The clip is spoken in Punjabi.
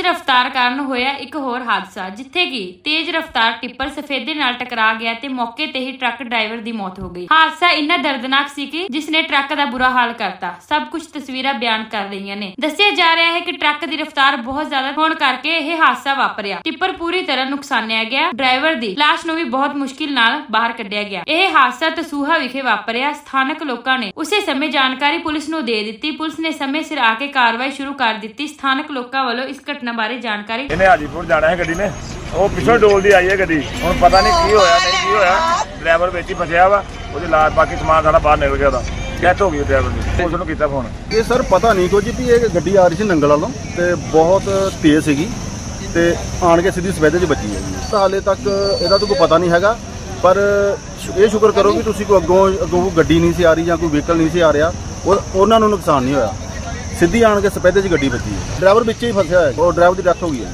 ਰਫ਼ਤਾਰ ਕਾਰਨ ਹੋਇਆ ਇੱਕ ਹੋਰ ਹਾਦਸਾ, ਜਿੱਥੇ ਕਿ ਤੇਜ਼ ਰਫ਼ਤਾਰ ਟਿੱਪਰ ਸਫੇਦੇ ਨਾਲ ਟਕਰਾ ਗਿਆ ਤੇ ਮੌਕੇ ਤੇ ਹੀ ਟਰੱਕ ਡਰਾਈਵਰ ਦੀ ਮੌਤ ਹੋ ਗਈ। ਹਾਦਸਾ ਇੰਨਾ ਦਰਦਨਾਕ ਸੀ ਕਿ ਜਿਸ ਨੇ ਟਰੱਕ ਦਾ ਬੁਰਾ ਹਾਲ ਕਰਤਾ। ਸਭ ਕੁਝ ਤਸਵੀਰਾਂ ਬਿਆਨ ਕਰ ਰਹੀਆਂ ਨੇ। ਦੱਸਿਆ ਜਾ ਰਿਹਾ ਹੈ ਕਿ ਟਰੱਕ ਦੀ ਰਫ਼ਤਾਰ ਬਹੁਤ ਜ਼ਿਆਦਾ ਹੋਣ ਕਰਕੇ ਇਹ ਹਾਦਸਾ ਵਾਪਰਿਆ। ਟਿੱਪਰ ਪੂਰੀ ਤਰ੍ਹਾਂ ਨੁਕਸਾਨਿਆ ਗਿਆ। ਡਰਾਈਵਰ ਦੀ ਲਾਸ਼ ਨੂੰ ਵੀ ਬਹੁਤ ਮੁਸ਼ਕਿਲ ਨਾਲ ਬਾਹਰ ਕੱਢਿਆ ਗਿਆ। ਇਹ ਹਾਦਸਾ ਤਸੂਹਾ ਵਿਖੇ ਵਾਪਰਿਆ। ਸਥਾਨਕ ਲੋਕਾਂ ਨੇ ਉਸੇ ਸਮੇਂ ਜਾਣਕਾਰੀ ਪੁਲਿਸ ਨੂੰ ਦੇ ਦਿੱਤੀ। ਪੁਲਿਸ ਨੇ ਸਮੇਂ ਸਿਰ ਆ ਕੇ ਕਾਰਵਾਈ ਸ਼ੁਰੂ ਕਰ ਦਿੱਤੀ। ਸਥਾਨਕ ਲੋਕਾਂ ਵੱਲੋਂ ਇਸ ਘਟਨਾ ਬਾਰੇ ਜਾਣਕਾਰੀ? ਇਹਨੇ ਹਾਜੀਪੁਰ ਜਾਣਾ ਹੈ ਗੱਡੀ ਨੇ। ਉਹ ਪਿੱਛੋਂ ਡੋਲਦੀ ਆਈ ਹੈ ਗੱਡੀ। ਹੁਣ ਪਤਾ ਨਹੀਂ ਕੀ ਹੋਇਆ ਨਹੀਂ ਕੀ ਹੋਇਆ। ਡਰਾਈਵਰ ਵਿੱਚ ਹੀ ਫਸਿਆ ਵਾ। ਉਹਦੀ ਲਾਸ਼ ਬਾਕੀ ਸਮਾਨ ਸਾਡਾ ਬਾਹਰ ਨਿਕਲ ਗਿਆ ਉਹਦਾ। ਡੈਥ ਹੋ ਗਈ ਡਰਾਈਵਰ ਦੀ। ਪੁਲਿਸ ਨੂੰ ਕੀਤਾ ਫੋਨ ਇਹ ਸਰ ਪਤਾ ਨਹੀਂ ਕੁਝ ਵੀ ਇਹ ਗੱਡੀ ਆ ਰਹੀ ਸੀ ਨੰਗਲ ਵੱਲੋਂ ਤੇ ਬਹੁਤ ਤੇਜ਼ ਸੀਗੀ ਤੇ ਆਣ ਕੇ ਸਿੱਧੀ ਸਵੇਦੇ 'ਚ ਵੱਜੀ ਹੈ। ਜੀ ਹਾਲੇ ਤੱਕ ਇਹਦਾ ਤਾਂ ਕੋਈ ਪਤਾ ਨਹੀਂ ਹੈਗਾ ਪਰ ਇਹ ਸ਼ੁਕਰ ਕਰੋ ਕਿ ਤੁਸੀਂ ਕੋਈ ਅੱਗੋਂ ਅੱਗੋਂ ਗੱਡੀ ਨਹੀਂ ਸੀ ਆ ਰਹੀ ਜਾਂ ਕੋਈ ਵਹੀਕਲ ਨਹੀਂ ਸੀ ਆ ਰਿਹਾ। ਉਹ ਉਹਨਾਂ ਨੂੰ ਨੁਕਸਾਨ ਨਹੀਂ ਹੋਇਆ। ਸਿੱਧੀ ਆਣ ਕੇ ਸਪੈਦੇ 'ਚ ਗੱਡੀ ਵੱਜੀ ਹੈ ਡਰਾਈਵਰ ਵਿੱਚ ਹੀ ਫਸਿਆ ਹੋਇਆ ਹੈ। ਉਹ ਡਰਾਈਵਰ ਦੀ ਡੈਥ ਹੋ ਗਈ ਹੈ